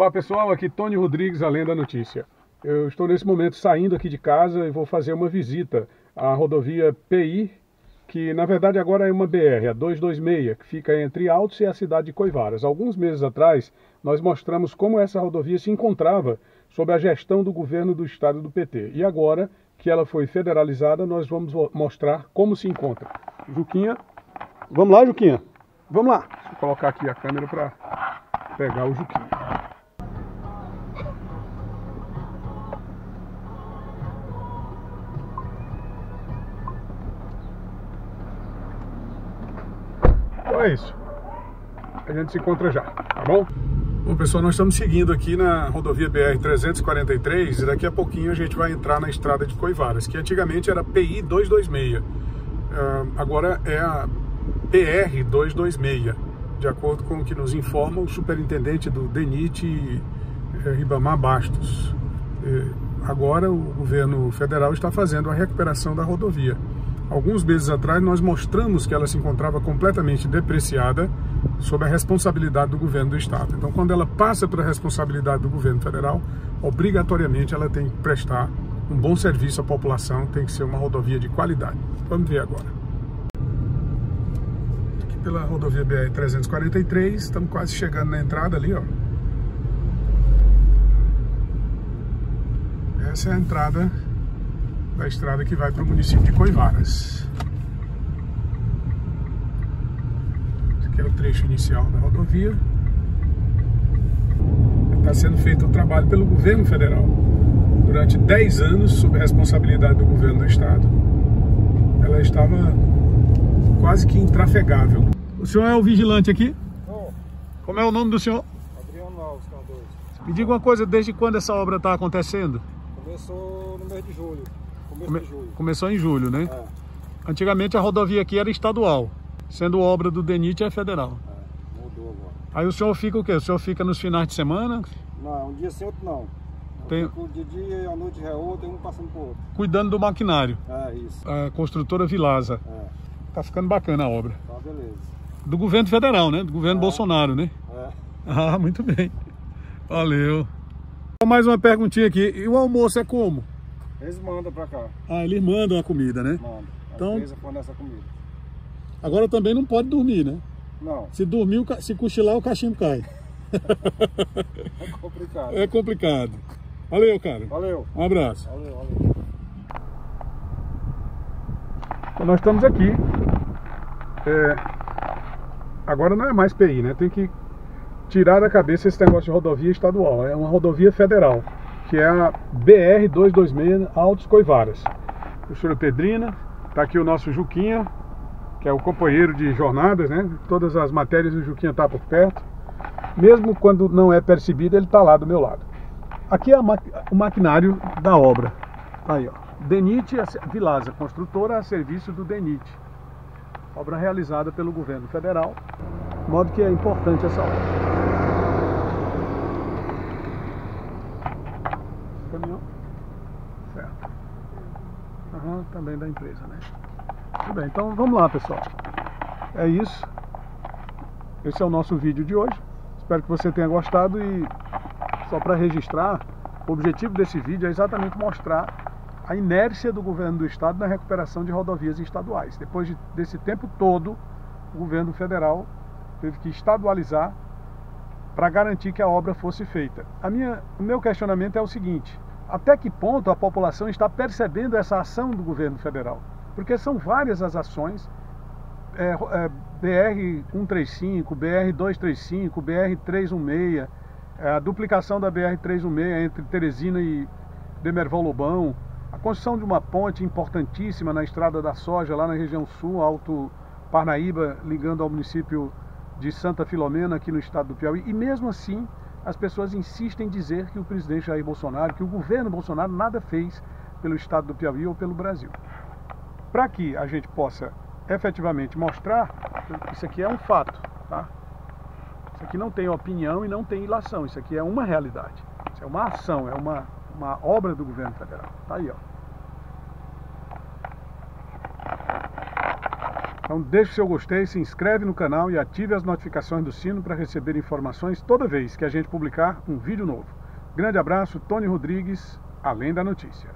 Olá pessoal, aqui Tony Rodrigues, além da notícia. Eu estou nesse momento saindo aqui de casa e vou fazer uma visita à rodovia PI, que na verdade agora é uma BR, a 226, que fica entre Altos e a cidade de Coivaras. Alguns meses atrás, nós mostramos como essa rodovia se encontrava sob a gestão do governo do estado do PT. E agora que ela foi federalizada, nós vamos mostrar como se encontra. Juquinha, vamos lá Juquinha, vamos lá. Deixa eu colocar aqui a câmera para pegar o Juquinha. Então é isso. A gente se encontra já, tá bom? Bom, pessoal, nós estamos seguindo aqui na rodovia BR-343 e daqui a pouquinho a gente vai entrar na estrada de Coivaras, que antigamente era PI 226. Uh, agora é a PR 226, de acordo com o que nos informa o superintendente do DENIT, eh, Ribamar Bastos. Uh, agora o governo federal está fazendo a recuperação da rodovia. Alguns meses atrás nós mostramos que ela se encontrava completamente depreciada sob a responsabilidade do governo do estado. Então, quando ela passa para a responsabilidade do governo federal, obrigatoriamente ela tem que prestar um bom serviço à população, tem que ser uma rodovia de qualidade. Vamos ver agora. Aqui pela rodovia BR 343, estamos quase chegando na entrada ali, ó. Essa é a entrada da estrada que vai para o município de Coivaras. Esse aqui é o trecho inicial da rodovia. Está sendo feito o trabalho pelo governo federal. Durante 10 anos, sob a responsabilidade do governo do estado, ela estava quase que intrafegável. O senhor é o vigilante aqui? Oh. Como é o nome do senhor? Adriano Alves Cardoso. Me diga uma coisa, desde quando essa obra está acontecendo? Começou no mês de julho. Come... Começou em julho, né? É. Antigamente a rodovia aqui era estadual, sendo obra do DENIT é federal. É, mudou agora. Aí o senhor fica o quê? O senhor fica nos finais de semana? Não, um dia sim, outro não. Tem... Fico de dia e a noite é outro, um passando por outro. Cuidando do maquinário. É, isso. A construtora Vilaza. É. Tá ficando bacana a obra. Tá, beleza. Do governo federal, né? Do governo É. Bolsonaro, né? É. Ah, muito bem. Valeu. Mais uma perguntinha aqui. E o almoço é como? Eles mandam pra cá. Ah, eles mandam a comida, né? Mandam. A Então- empresa fornece a comida. Agora também não pode dormir, né? Não, Se dormir, se cochilar, o cachimbo cai. é complicado. É complicado. Valeu, cara. Valeu. Um abraço. Valeu, valeu. Então nós estamos aqui. É, agora não é mais PI, né? Tem que tirar da cabeça esse negócio de rodovia estadual. É uma rodovia federal, que é a BR 226 Altos Coivaras. Professora Pedrina, tá aqui o nosso Juquinha, que é o companheiro de jornadas, né? Todas as matérias o Juquinha tá por perto. Mesmo quando não é percebido, ele tá lá do meu lado. Aqui é ma- o maquinário da obra. Tá aí, ó. DENIT Vilaza, construtora a serviço do DENIT. Obra realizada pelo governo federal, de modo que é importante essa obra. Caminhão? Certo. Aham, também da empresa, né? Tudo bem, então vamos lá, pessoal. É isso. Esse é o nosso vídeo de hoje. Espero que você tenha gostado e só para registrar, o objetivo desse vídeo é exatamente mostrar a inércia do governo do estado na recuperação de rodovias estaduais. Depois de, desse tempo todo, o governo federal teve que estadualizar para garantir que a obra fosse feita. A minha, o meu questionamento é o seguinte: até que ponto a população está percebendo essa ação do governo federal? Porque são várias as ações é, é, BR 135, BR 235, BR 316, é, a duplicação da BR 316 entre Teresina e Demerval Lobão, a construção de uma ponte importantíssima na estrada da soja, lá na região sul, Alto Parnaíba, ligando ao município de Santa Filomena, aqui no estado do Piauí. E mesmo assim, as pessoas insistem em dizer que o presidente Jair Bolsonaro, que o governo Bolsonaro nada fez pelo estado do Piauí ou pelo Brasil. Para que a gente possa efetivamente mostrar, isso aqui é um fato, tá? Isso aqui não tem opinião e não tem ilação, isso aqui é uma realidade. Isso é uma ação, é uma, uma obra do governo federal. Tá aí, ó. Então deixe seu gostei, se inscreve no canal e ative as notificações do sino para receber informações toda vez que a gente publicar um vídeo novo. Grande abraço, Tony Rodrigues, Além da Notícia.